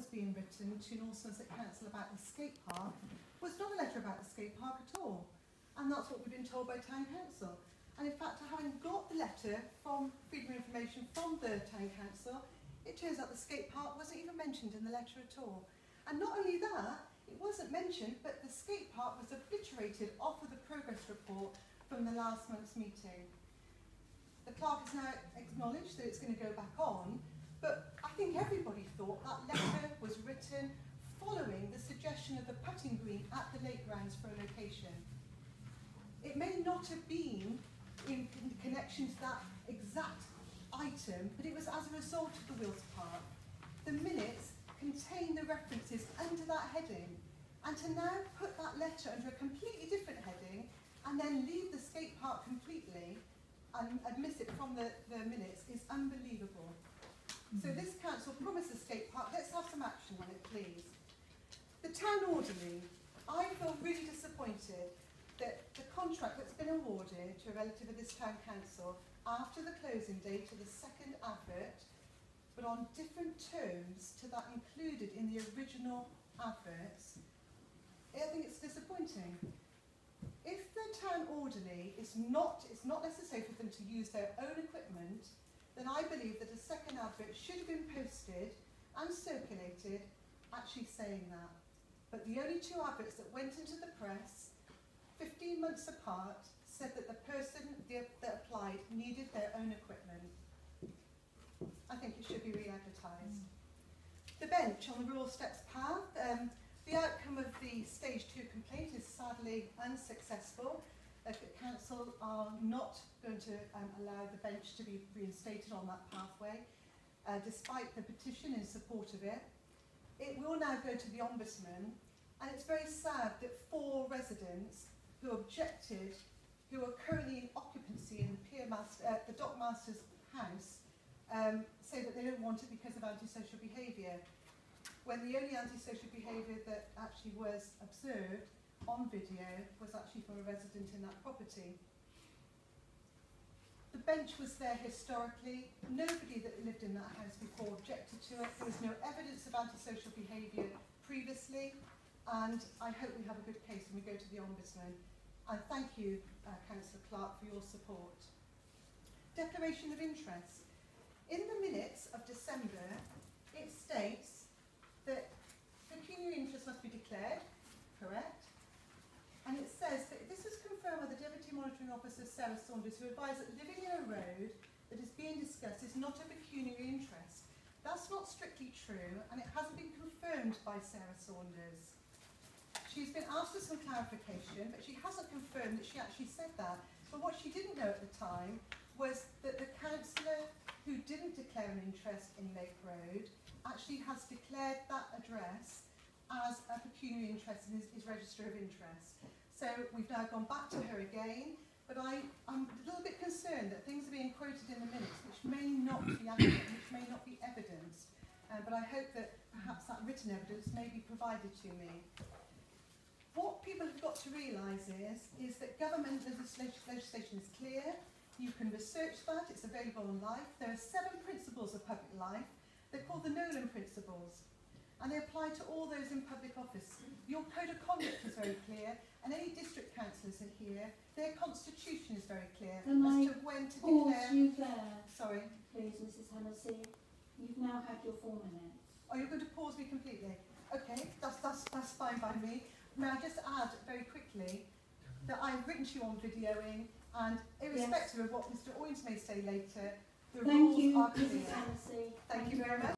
was being written to North Somerset Council about the skate park was not a letter about the skate park at all. And that's what we've been told by Town Council. And in fact, having got the letter from Freedom of Information from the Town Council, it turns out the skate park wasn't even mentioned in the letter at all. And not only that, it wasn't mentioned, but the skate park was obliterated off of the progress report from the last month's meeting. The clerk has now acknowledged that it's going to go back on, but think everybody thought that letter was written following the suggestion of the putting green at the lake grounds for a location. It may not have been in con- connection to that exact item, but it was as a result of the Wheels Park. The minutes contain the references under that heading, and to now put that letter under a completely different heading and then leave the skate park completely and admit it from the, the minutes is unbelievable. So this council promised the skate park, let's have some action on it please. The town orderly, I feel really disappointed that the contract that's been awarded to a relative of this town council after the closing date of the second advert, but on different terms to that included in the original adverts, I think it's disappointing. If the town orderly is not, it's not necessary for them to use their own equipment, then I believe that a second advert should have been posted and circulated actually saying that. But the only two adverts that went into the press, 15 months apart, said that the person that applied needed their own equipment. I think it should be re-advertised. The bench on the Rural Steps path, um, the outcome of the stage two complaint is sadly unsuccessful. The council are not going to um, allow the bench to be reinstated on that pathway, uh, despite the petition in support of it. It will now go to the Ombudsman, and it's very sad that four residents who objected, who are currently in occupancy in the, Master, uh, the Dockmaster's house, um, say that they don't want it because of antisocial behaviour. When the only antisocial behaviour that actually was observed on video was actually from a resident in that property. The bench was there historically. Nobody that lived in that house before objected to it. There was no evidence of antisocial behaviour previously. And I hope we have a good case when we go to the Ombudsman. And thank you, uh, Councillor Clark, for your support. Declaration of interest. In the minutes of December, it states that pecuniary interest must be declared, correct? And it says that this was confirmed by the Monitoring Officer Sarah Saunders, who advised that living in a road that is being discussed is not a pecuniary interest. That's not strictly true, and it hasn't been confirmed by Sarah Saunders. She's been asked for some clarification, but she hasn't confirmed that she actually said that. But what she didn't know at the time was that the councillor who didn't declare an interest in Lake Road actually has declared that address as a pecuniary interest in his, his register of interest. So we've now gone back to her again, but I, I'm a little bit concerned that things are being quoted in the minutes which may not be accurate, which may not be evidenced. Uh, but I hope that perhaps that written evidence may be provided to me. What people have got to realise is, is that government legislation is clear. You can research that, it's available on Life. There are seven principles of public life. They're called the Nolan Principles. And they apply to all those in public office. Your code of conduct is very clear, and any district are here. Their constitution is very clear Can as I to when to declare. you there, Sorry. please, Mrs Hennessy. You've now had your four minutes. Oh, you're going to pause me completely? Okay, that's, that's, that's fine by me. May I just add very quickly that I've written to you on videoing and irrespective of what Mr Oyns may say later, the Thank rules you, are clear. Mrs Hennessy. Thank you very much.